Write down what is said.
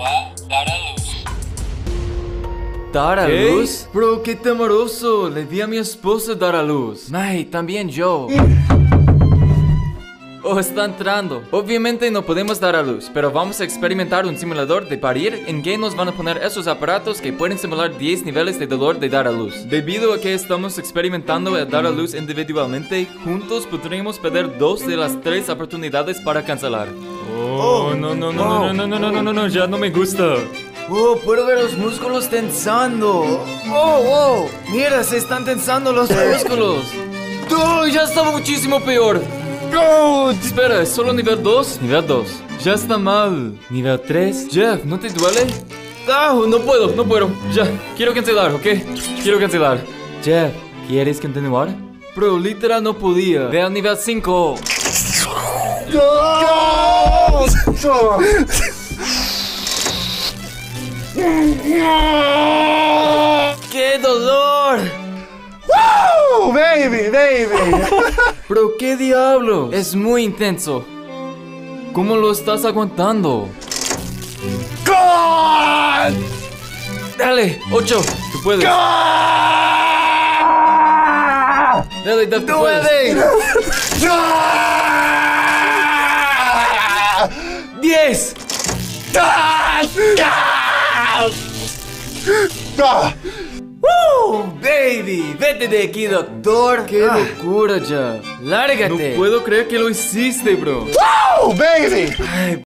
va a dar a luz. ¿Dar a ¿Qué? luz? Bro, qué temoroso. Le di a mi esposa dar a luz. Ay, también yo. Oh, está entrando. Obviamente no podemos dar a luz, pero vamos a experimentar un simulador de parir en que nos van a poner esos aparatos que pueden simular 10 niveles de dolor de dar a luz. Debido a que estamos experimentando el dar a luz individualmente, juntos podremos perder dos de las tres oportunidades para cancelar. Oh, oh, no, no, no, oh, no, no, no, no, no, no, no, ya no me gusta. Oh, puedo ver los músculos tensando. Oh, oh, mira, se están tensando los músculos. Oh, ya está muchísimo peor. Oh, espera, ¿es solo nivel 2? Nivel 2. Ya está mal. Nivel 3. Jeff, ¿no te duele? Oh, no puedo, no puedo. Ya, quiero cancelar, ¿ok? Quiero cancelar. Jeff, ¿quieres continuar? Pero literal no podía. Ve al nivel 5. ¡Qué dolor! Oh, baby, baby. Bro, ¿qué diablo? Es muy intenso. ¿Cómo lo estás aguantando? God! Dale, 8. Tú puedes. Dale, Dave, tú puedes. 10. Ah! ¡Uh, baby! Vete de aquí, doctor. ¡Qué locura, ya! ¡Lárgate! No puedo creer que lo hiciste, bro. Oh, baby. Ay,